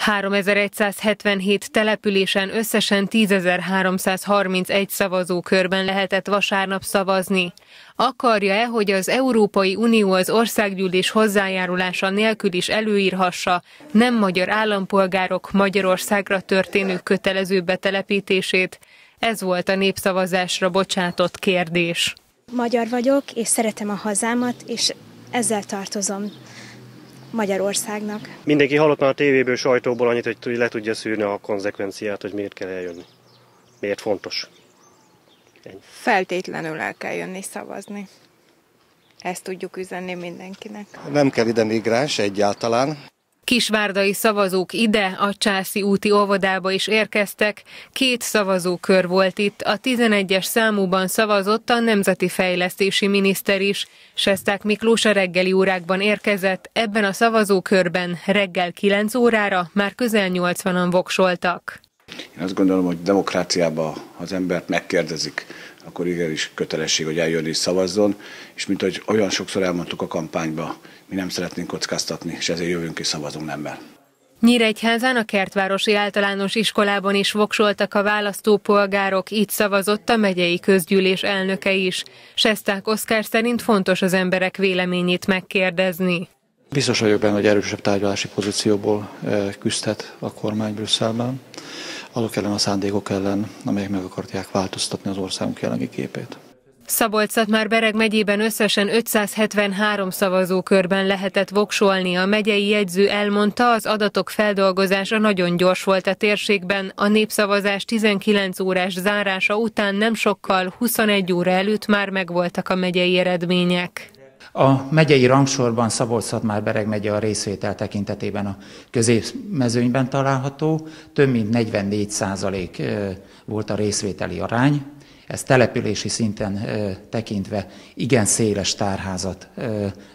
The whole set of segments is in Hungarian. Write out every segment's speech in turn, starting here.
3177 településen összesen 10.331 szavazókörben lehetett vasárnap szavazni. Akarja-e, hogy az Európai Unió az országgyűlés hozzájárulása nélkül is előírhassa nem magyar állampolgárok Magyarországra történő kötelező betelepítését? Ez volt a népszavazásra bocsátott kérdés. Magyar vagyok, és szeretem a hazámat, és ezzel tartozom Magyarországnak. Mindenki hallott már a tévéből, sajtóból annyit, hogy le tudja szűrni a konzekvenciát, hogy miért kell eljönni. Miért fontos. Ennyi. Feltétlenül el kell jönni szavazni. Ezt tudjuk üzenni mindenkinek. Nem kell ide migráns egyáltalán. Kisvárdai szavazók ide, a Császi úti óvodába is érkeztek. Két szavazókör volt itt. A 11-es számúban szavazott a Nemzeti Fejlesztési Miniszter is. Sesták Miklós a reggeli órákban érkezett. Ebben a szavazókörben reggel 9 órára már közel 80-an voksoltak. Én azt gondolom, hogy demokráciában az embert megkérdezik, akkor igenis kötelesség, hogy eljön és szavazzon, és mint hogy olyan sokszor elmondtuk a kampányba, mi nem szeretnénk kockáztatni, és ezért jövünk és szavazunk nemmel. Nyíregyházán a Kertvárosi Általános Iskolában is voksoltak a választópolgárok, itt szavazott a megyei közgyűlés elnöke is. Sesták Oszkár szerint fontos az emberek véleményét megkérdezni. Biztos vagyok benne, hogy erősebb tárgyalási pozícióból küzdhet a kormány Brüsszelben, azok ellen a szándékok ellen, amelyek meg akarják változtatni az országunk jelenlegi képét szabolcs már Bereg megyében összesen 573 szavazókörben lehetett voksolni. A megyei jegyző elmondta, az adatok feldolgozása nagyon gyors volt a térségben. A népszavazás 19 órás zárása után nem sokkal 21 óra előtt már megvoltak a megyei eredmények. A megyei rangsorban szabolcs már Bereg megye a részvétel tekintetében a középmezőnyben található. Több mint 44 százalék volt a részvételi arány. Ez települési szinten tekintve igen széles tárházat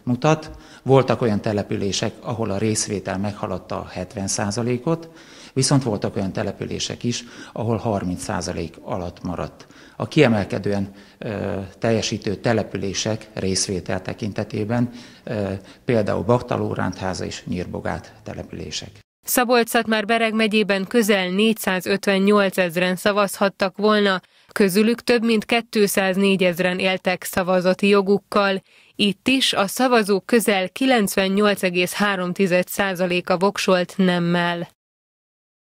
mutat. Voltak olyan települések, ahol a részvétel meghaladta a 70%-ot, viszont voltak olyan települések is, ahol 30% alatt maradt. A kiemelkedően ö, teljesítő települések részvétel tekintetében ö, például Baktalórántháza és Nyírbogát települések szabolcs már Bereg megyében közel 458 ezeren szavazhattak volna, közülük több mint 204 ezeren éltek szavazati jogukkal. Itt is a szavazók közel 98,3%-a voksolt nemmel.